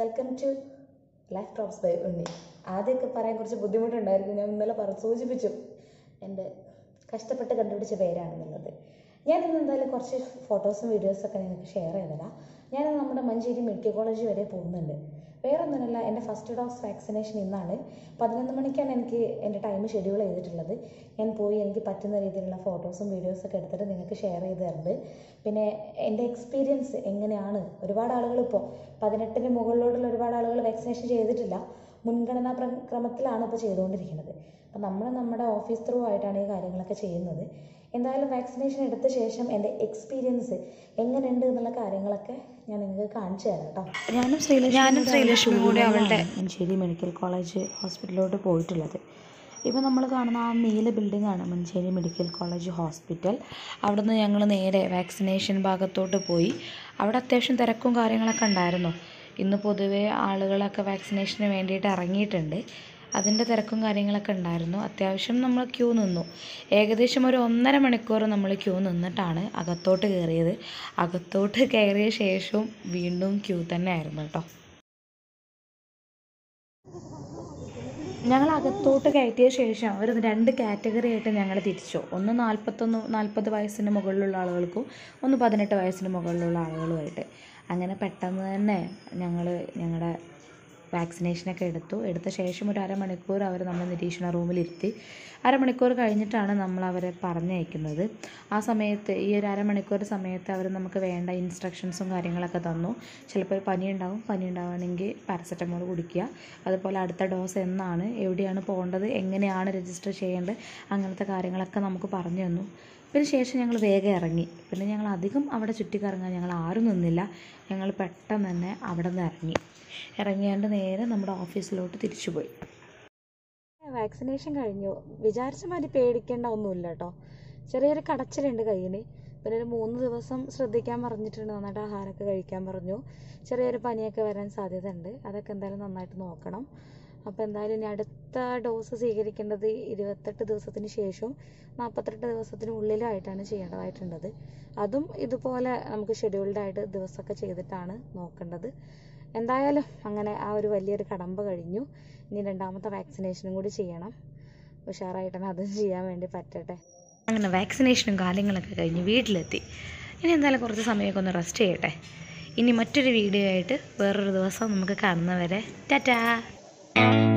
Welcome to life drops by Unni ആദ്യമൊക്കെ പറയാൻ കുറച്ച് ബുദ്ധിമുട്ടുണ്ടായിരുന്നു. ഞാൻ ഇന്നലെ പറ സൂചിപ്പിച്ചു എന്റെ കഷ്ടപ്പെട്ട് കണ്ടുപിടിച്ച പേരാണെന്നുള്ളത്. ഞാൻ ഇന്ന് എന്തായാലും കുറച്ച് ഫോട്ടോസും വീഡിയോസൊക്കെ നിങ്ങൾക്ക് ഷെയർ ചെയ്തരാം ഞാൻ നമ്മുടെ മഞ്ചേരി മെഡിക്കൽ കോളേജ് വരെ പോകുന്നുണ്ട്. വേറെ ഒന്നുമല്ല എന്റെ ഫസ്റ്റ് ഡോസ് വാക്സിനേഷൻ ഇന്നാണ്. പതിനൊന്ന് മണിക്കാണ് എനിക്ക് എന്റെ ടൈം ഷെഡ്യൂൾ ചെയ്തിട്ടുള്ളത്. ഞാൻ പോയി എനിക്ക് പറ്റുന്ന രീതിയിലുള്ള ഫോട്ടോസും വീഡിയോസൊക്കെ എടുത്തിട്ട് നിങ്ങൾക്ക് ഷെയർ ചെയ്ത് തരുന്നുണ്ട് പിന്നെ എന്റെ എക്സ്പീരിയൻസ് എങ്ങനെയാണ്? ഒരുപാട് ആളുകൾ ഇപ്പോൾ പതിനെട്ടിന് മുകളിലോട്ടുള്ള ഒരുപാട് ആളുകൾ വാക്സിനേഷൻ ചെയ്തിട്ടില്ല. മുൻഗണനാ ക്രമത്തിലാണ് ഇപ്പോൾ ചെയ്തുകൊണ്ടിരിക്കുന്നത്. അപ്പം നമ്മൾ നമ്മുടെ ഓഫീസ് ത്രൂ ആയിട്ടാണ് ഈ കാര്യങ്ങളൊക്കെ ചെയ്യുന്നത്. എന്തായാലും വാക്സിനേഷൻ എടുത്ത ശേഷം എന്റെ എക്സ്പീരിയൻസ് എങ്ങനെയുണ്ട് എന്നുള്ള കാര്യങ്ങളൊക്കെ ഞാൻ നിങ്ങൾക്ക് കാണിച്ചു തരാം കേട്ടോ. ഞാനും ഞാനും ശ്രീലക്ഷ്മി കൂടി അവളുടെ മഞ്ചേരി മെഡിക്കൽ കോളേജ് ഹോസ്പിറ്റലിലോട്ട് പോയിട്ടുള്ളത്. ഇപ്പോൾ നമ്മൾ കാണുന്ന ആ നീല ബിൽഡിംഗ് ആണ് മഞ്ചേരി മെഡിക്കൽ കോളേജ് ഹോസ്പിറ്റൽ. അവിടെ നിന്ന് ഞങ്ങൾ നേരെ വാക്സിനേഷൻ ഭാഗത്തോട്ട് പോയി. അവിടെ അത്യാവശ്യം തിരക്കും കാര്യങ്ങളൊക്കെ ഉണ്ടായിരുന്നു. ഇന്ന് പൊതുവേ ആളുകളൊക്കെ വാക്സിനേഷന് വേണ്ടിയിട്ട് ഇറങ്ങിയിട്ടുണ്ട്. അതിന്റെ തിരക്കും കാര്യങ്ങളൊക്കെ ഉണ്ടായിരുന്നു. അത്യാവശ്യം നമ്മൾ ക്യൂ നിന്നു. ഏകദേശം ഒരു ഒന്നര മണിക്കൂർ നമ്മൾ ക്യൂ നിന്നിട്ടാണ് അകത്തോട്ട് കയറിയത് അകത്തോട്ട് കയറിയ ശേഷവും വീണ്ടും ക്യൂ തന്നെ ആയിരുന്നു കേട്ടോ. ഞങ്ങൾ അകത്തോട്ട് കയറ്റിയ ശേഷം ഒരു രണ്ട് കാറ്റഗറി ആയിട്ട് ഞങ്ങൾ തിരിച്ചു. ഒന്ന് നാൽപ്പത്തൊന്ന് നാൽപ്പത് വയസ്സിന് മുകളിലുള്ള ആളുകൾക്കും ഒന്ന് പതിനെട്ട് വയസ്സിന് മുകളിലുള്ള ആളുകളുമായിട്ട്. അങ്ങനെ പെട്ടെന്ന് തന്നെ ഞങ്ങൾ ഞങ്ങളുടെ വാക്സിനേഷനൊക്കെ എടുത്തു. എടുത്ത ശേഷം ഒരു അരമണിക്കൂർ അവർ നമ്മൾ നിരീക്ഷണ റൂമിലിരുത്തി. അരമണിക്കൂർ കഴിഞ്ഞിട്ടാണ് നമ്മൾ അവരെ പറഞ്ഞയക്കുന്നത്. ആ സമയത്ത് ഈ ഒരു അരമണിക്കൂർ സമയത്ത് അവർ നമുക്ക് വേണ്ട ഇൻസ്ട്രക്ഷൻസും കാര്യങ്ങളൊക്കെ തന്നു. ചിലപ്പോൾ പനി ഉണ്ടാവും പനി ഉണ്ടാവുകയാണെങ്കിൽ പാരസെറ്റമോൾ കുടിക്കുക. അതുപോലെ അടുത്ത ഡോസ് എന്നാണ് എവിടെയാണ് പോകേണ്ടത് എങ്ങനെയാണ് രജിസ്റ്റർ ചെയ്യേണ്ടത് അങ്ങനത്തെ കാര്യങ്ങളൊക്കെ നമുക്ക് പറഞ്ഞു തന്നു. പിന്നെ ശേഷം ഞങ്ങൾ വേഗം ഇറങ്ങി. പിന്നെ ഞങ്ങൾ അധികം അവിടെ ചുറ്റിക്കറങ്ങാൻ ഞങ്ങൾ ആരും നിന്നില്ല. ഞങ്ങൾ പെട്ടെന്ന് തന്നെ അവിടെ നിന്ന് ഇറങ്ങി. ഇറങ്ങിയാണ്ട് നേരെ നമ്മുടെ ഓഫീസിലോട്ട് തിരിച്ചു പോയി. വാക്സിനേഷൻ കഴിഞ്ഞു. വിചാരിച്ച മാതിരി പേടിക്കേണ്ട ഒന്നുമില്ല കേട്ടോ ചെറിയൊരു കടച്ചിലുണ്ട് കയ്യിന് പിന്നെ ഒരു മൂന്ന് ദിവസം ശ്രദ്ധിക്കാൻ പറഞ്ഞിട്ടുണ്ട്. നന്നായിട്ട് ആഹാരമൊക്കെ കഴിക്കാൻ പറഞ്ഞു. ചെറിയൊരു പനിയൊക്കെ വരാൻ സാധ്യത ഉണ്ട് അതൊക്കെ എന്തായാലും നന്നായിട്ട് നോക്കണം. അപ്പോൾ എന്തായാലും ഇനി അടുത്ത ഡോസ് സ്വീകരിക്കേണ്ടത് ഇരുപത്തെട്ട് ദിവസത്തിന് ശേഷവും നാൽപ്പത്തെട്ട് ദിവസത്തിനുള്ളിലായിട്ടാണ് ചെയ്യേണ്ടതായിട്ടുള്ളത്. അതും ഇതുപോലെ നമുക്ക് ഷെഡ്യൂൾഡ് ആയിട്ട് ദിവസമൊക്കെ ചെയ്തിട്ടാണ് നോക്കേണ്ടത്. എന്തായാലും അങ്ങനെ ആ ഒരു വലിയൊരു കടമ്പ കഴിഞ്ഞു. ഇനി രണ്ടാമത്തെ വാക്സിനേഷനും കൂടി ചെയ്യണം. ഉഷാറായിട്ടാണ് അതും ചെയ്യാൻ വേണ്ടി പറ്റട്ടെ. അങ്ങനെ വാക്സിനേഷനും കാര്യങ്ങളൊക്കെ കഴിഞ്ഞ് വീട്ടിലെത്തി. ഇനി എന്തായാലും കുറച്ച് സമയമൊക്കെ ഒന്ന് റെസ്റ്റ് ചെയ്യട്ടെ. ഇനി മറ്റൊരു വീഡിയോ ആയിട്ട് വേറൊരു ദിവസം നമുക്ക് കാണുന്നവരെ. ടാറ്റാ! Thank you.